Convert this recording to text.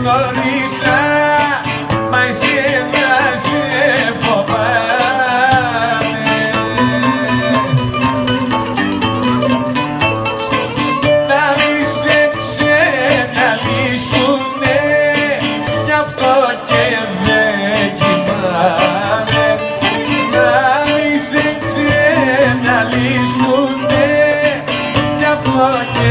γνώρισα Μα εσένα σε φοβάμαι. Να μη σε ξαναλύσουνε Γι' αυτό και δεν κοιμάμαι. Να μη σε ξαναλύσουνε Γι' αυτό και